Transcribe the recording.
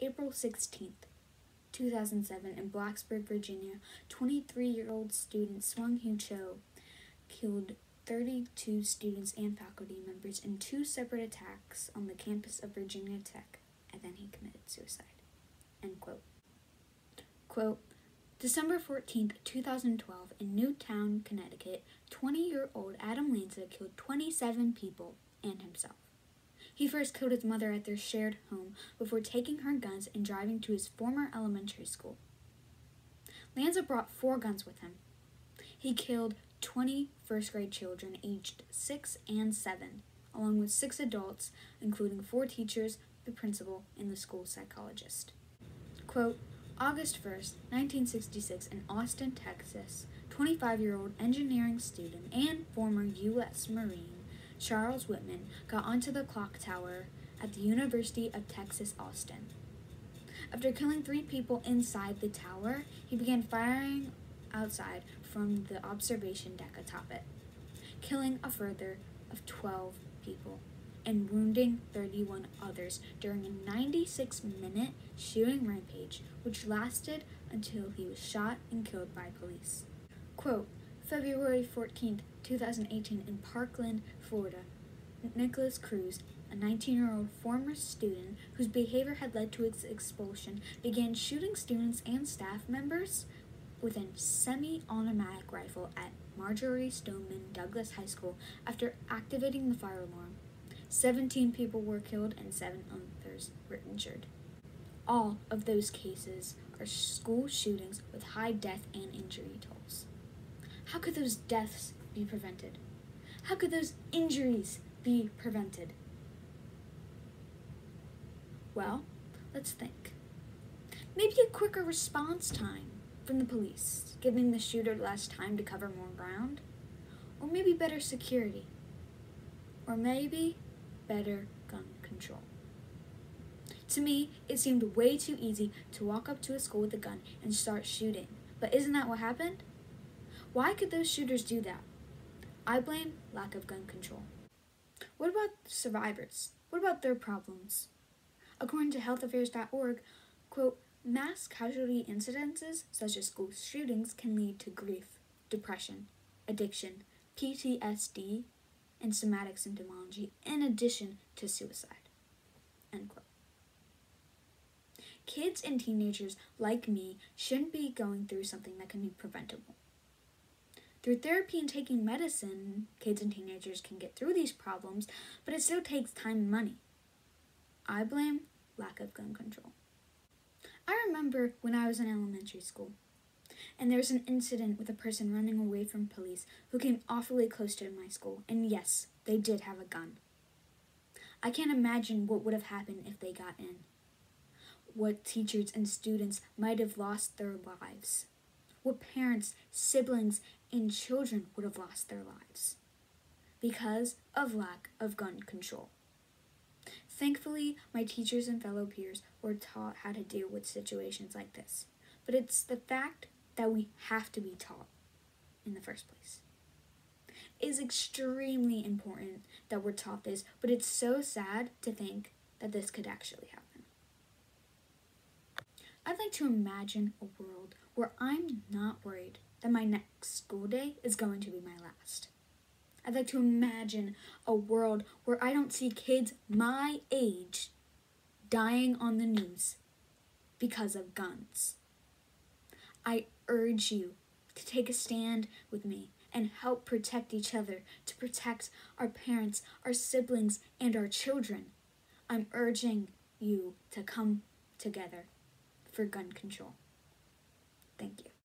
April 16th, 2007, in Blacksburg, Virginia, 23 year old student Seung-Hui Cho killed 32 students and faculty members in two separate attacks on the campus of Virginia Tech, and then he committed suicide. End quote. Quote, December 14th, 2012, in Newtown, Connecticut, 20 year old Adam Lanza killed 27 people and himself. He first killed his mother at their shared home before taking her guns and driving to his former elementary school. Lanza brought four guns with him. He killed 20 first grade children aged 6 and 7, along with six adults, including four teachers, the principal, and the school psychologist. Quote, August 1st, 1966, in Austin, Texas, 25 year old engineering student and former U.S. Marine Charles Whitman got onto the clock tower at the University of Texas, Austin. After killing three people inside the tower, he began firing outside from the observation deck atop it, killing a further of 12 people and wounding 31 others during a 96 minute shooting rampage, which lasted until he was shot and killed by police. Quote, February 14, 2018, in Parkland, Florida, Nikolas Cruz, a 19 year old former student whose behavior had led to his expulsion, began shooting students and staff members with a semi automatic rifle at Marjory Stoneman Douglas High School after activating the fire alarm. 17 people were killed and 7 others were injured. All of those cases are school shootings with high death and injury tolls. How could those deaths be prevented? How could those injuries be prevented? Well, let's think. Maybe a quicker response time from the police, giving the shooter less time to cover more ground. Or maybe better security. Or maybe better gun control. To me, it seemed way too easy to walk up to a school with a gun and start shooting. But isn't that what happened? Why could those shooters do that? I blame lack of gun control. What about survivors? What about their problems? According to healthaffairs.org, quote, mass casualty incidences such as school shootings can lead to grief, depression, addiction, PTSD, and somatic symptomology in addition to suicide. End quote. Kids and teenagers like me shouldn't be going through something that can be preventable. Through therapy and taking medicine, kids and teenagers can get through these problems, but it still takes time and money. I blame lack of gun control. I remember when I was in elementary school, and there was an incident with a person running away from police who came awfully close to my school, and yes, they did have a gun. I can't imagine what would have happened if they got in. What teachers and students might have lost their lives. What parents, siblings, and children would have lost their lives because of lack of gun control. Thankfully, my teachers and fellow peers were taught how to deal with situations like this. But it's the fact that we have to be taught in the first place. It is extremely important that we're taught this, but it's so sad to think that this could actually happen. I'd like to imagine a world where I'm not worried that my next school day is going to be my last. I'd like to imagine a world where I don't see kids my age dying on the news because of guns. I urge you to take a stand with me and help protect each other, to protect our parents, our siblings, and our children. I'm urging you to come together for gun control. Thank you.